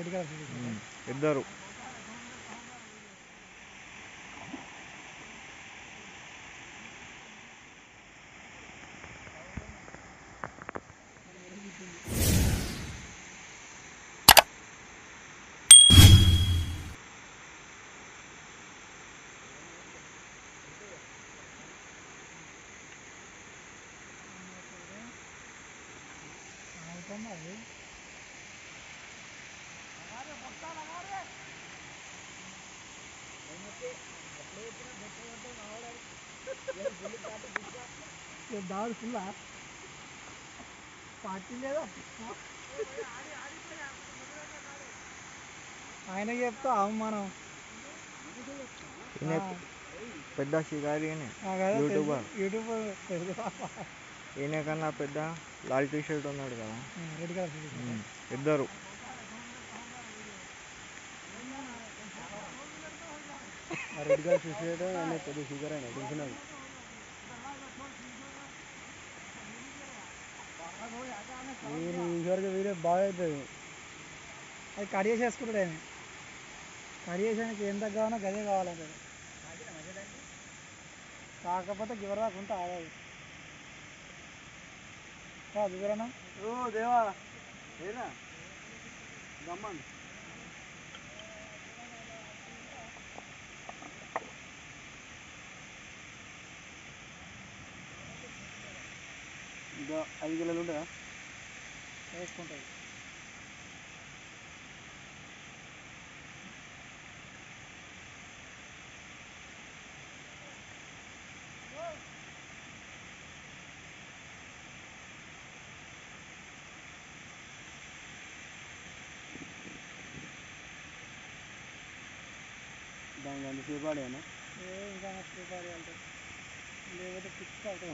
Red colour ఉమ్, దాడు ఫుల్లా? Party లేదా? ఆయన చెప్తా అవమానం. పెద్ద షికారి. యూట్యూబర్. యూట్యూబర్ ఈయన కన్నా పెద్ద లాల్ టీ షర్ట్ ఉన్నాడు కదా. ఇద్దరు. రెడ్ కలర్ చూసేయడం ఆయన పెద్ద ఫిగర్ అయినా తెలిసిన నేను ఇంతవరకు వీడియో బాగా అవుతుంది అది కట్ చేసేసుకుంటాడు ఆయన. కట్ చేసానికి ఎంత కావాలో గదే కావాలంటే కాకపోతే గివర్ దాకా ఉంటే కాదు దిగురన్నా దేవా ఏనా గమ్మన్. ఇంకా ఐదు కిలోలు ఉంటుందా? వేసుకుంటుంది దానికి అంత సేపు ఆడేనా ఇంకా సేపు ఆడేయాలి లేకపోతే పిచ్చి అవుతాం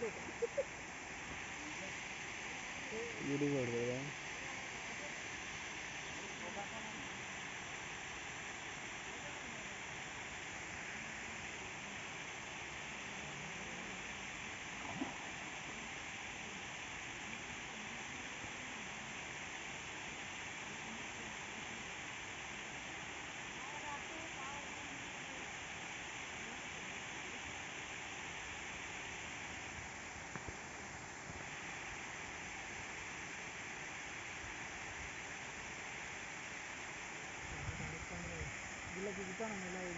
वीडियो छोड़ देगा லட்சத்துக்கு தான் நம்ம எல்லாம்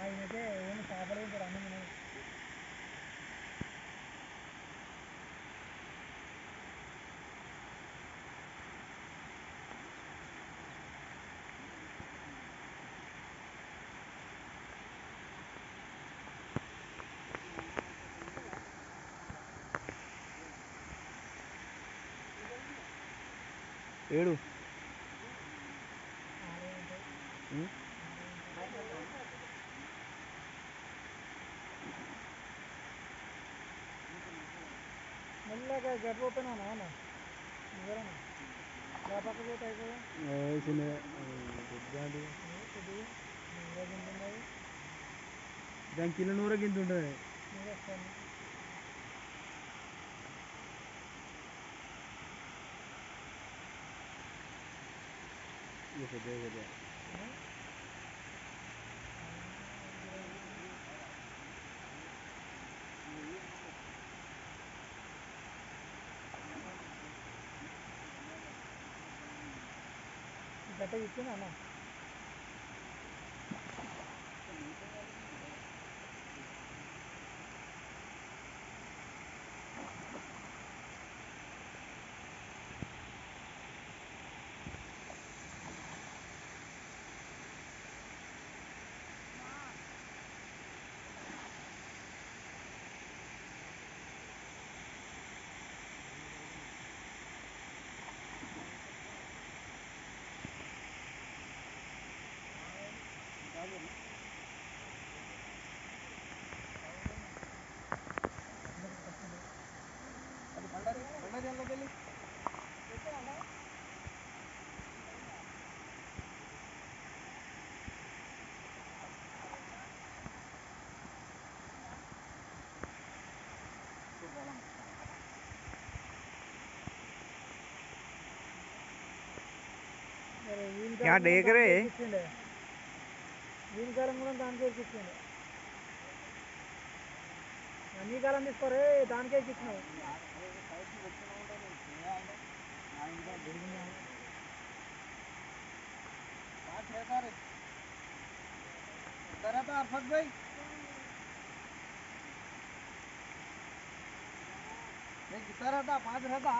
ఆయనైతే ఏమైనా చేపలు అన్నీ ఏడు ఆడే ఉంటాయి. ఉమ్. మెల్లగా గడ్డ ఓపెన్ అన్నా అన్న నిజరేనా ఆ పక్క పోతే అయిపోయా చిన్న కొద్దిగా రోజు ఉంటుంది దాని కిలో నూర కింద ఉంటుంది Bây giờ tôi xin. డేకరే? దానికే ఎక్కించిండే. వీని కాలం కూడా దానికే ఎక్కించిండు నీ కాలం తీసుకోరే దానికే ఎక్కించినావు अरफत भाई नहीं कितना रहता पाँच रहता